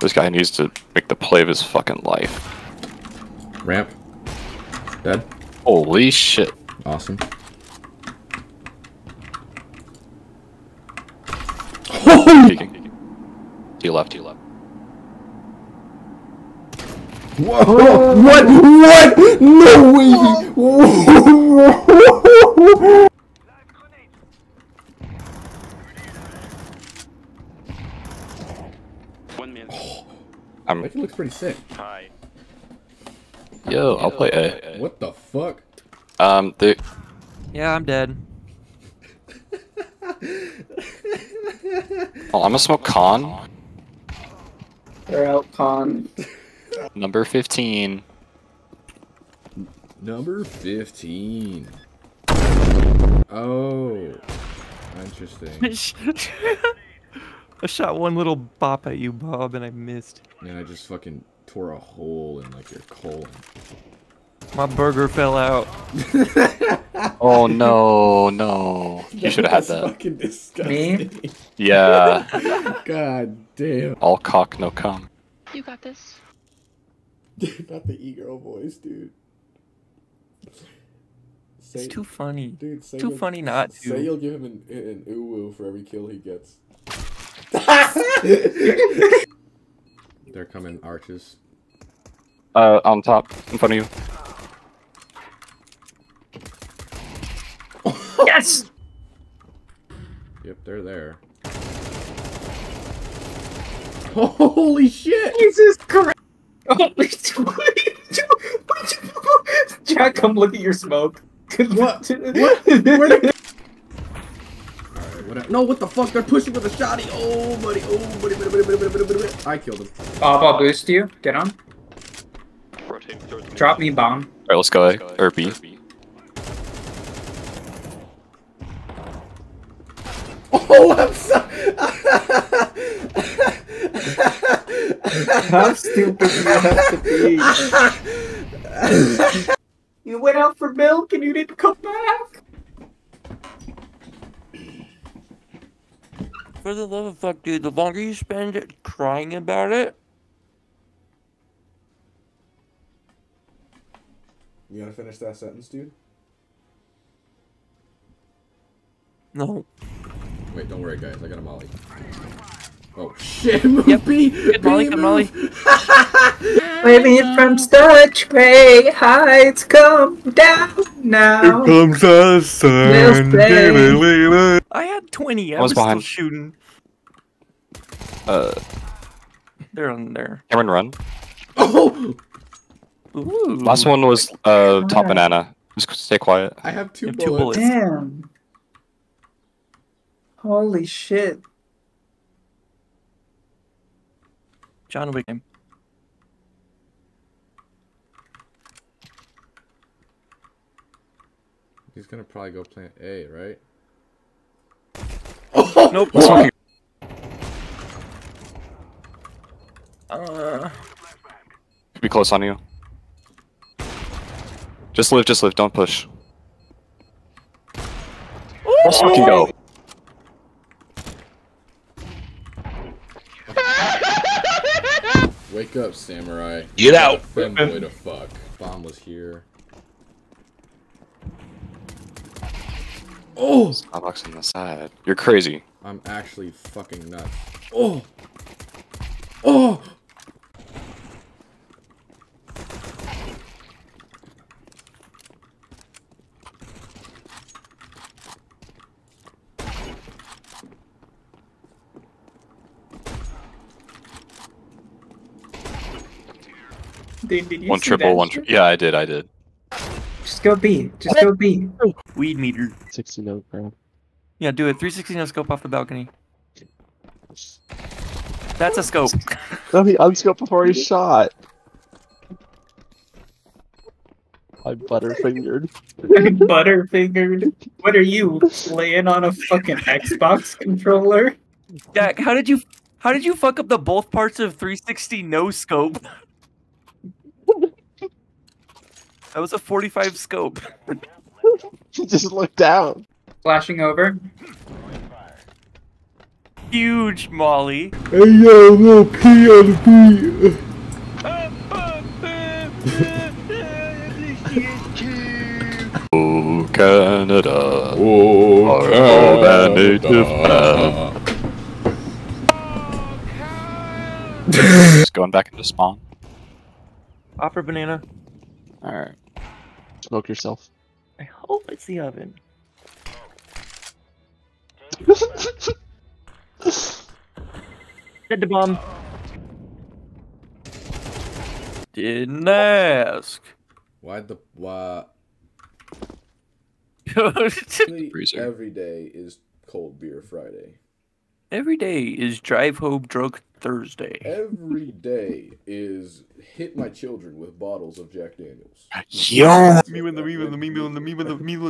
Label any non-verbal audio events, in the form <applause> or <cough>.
This guy needs to make the play of his fucking life. Ramp. Dead. Holy shit. Awesome. Peeking. To your left, to your left. Whoa! What? What? No way! Whoa. One minute. I'm, That looks pretty sick. Hi. yo, I'll play A. What the fuck? Um, the Yeah, I'm dead. <laughs> oh, I'm gonna smoke con They're out con. number 15. Number 15. Oh. Interesting. <laughs> I shot one little bop at you, Bob, and I missed. Man, I just fucking tore a hole in like your colon. My burger fell out. <laughs> Oh no, no. You should have had that. fucking disgusting. Me? Yeah. <laughs> God damn. All cock, no cum. You got this. Dude, <laughs> not the e-girl voice, dude. Say, It's too funny. dude, say too funny not to. Say you'll give him an, an uwu for every kill he gets. <laughs> They're coming arches. Uh, on top, in front of you. Yes! Yep, they're there. Holy shit! Jesus Christ! Oh, <laughs> Jack, come look at your smoke. What? <laughs> What? Where the... What? No, what the fuck? They're pushing with a shotty. Oh, buddy. Oh, buddy, buddy, buddy, buddy, buddy, buddy, buddy. I killed him. Bob, I'll boost you. Get on. Rotating towards me. Drop me bomb. Alright, let's go A. Or B. <laughs> Oh, I'm so... <laughs> How stupid do you have to be? <laughs> you went out for milk and you didn't come back? For the love of fuck, dude, the longer you spend crying about it, You gotta finish that sentence, dude? no. Wait, don't worry, guys. I got a molly. Oh, shit. Move, <laughs> Yep. B. Good Molly, B, good move. Molly. <laughs> Waving from such gray heights come down now. comes the sun. Spain. I had 20. I I was was, still behind. shooting. Uh, They're on there. Cameron, run. <gasps> Oh! Ooh. Last one was uh top banana. Just stay quiet. I have two You have two bullets. bullets. Damn. Holy shit. John Wick. game. He's gonna probably go plant A, right? Nope. Let's fucking Uh, be close on you. Just live, just live. Don't push. Let's fucking go. Wake up, samurai. Get out. Femboy to fuck. Bomb was here. Oh! Starbucks on the side. You're crazy. I'm actually fucking nuts. Oh! Oh! Dude, did you One see triple, that one. shit? Tri- yeah, I did. I did. Just go B. Just go B. weed meter. 60 note, bro. Yeah, do it. 360 no scope off the balcony. That's a scope. No, he unscoped before he shot. I butterfingered. <laughs> Butterfingered. What are you laying on a fucking Xbox controller? Jack, how did you how did you fuck up the both parts of 360 no scope? <laughs> That was a 45 scope. He just looked down. Flashing over. huge Molly. Hey yo, little pee on the beat. Oh, Canada. Oh, Our home and native land. <laughs> Just going back into spawn. Offer banana. Alright. Smoke yourself. I hope it's the oven. Dead the bomb. Didn't ask. Why the why? <laughs> Every day is cold beer Friday. Every day is drive home drunk Thursday. Every day is hit my children with bottles of Jack Daniels. Yo! Me when the me when the me when the me when the me when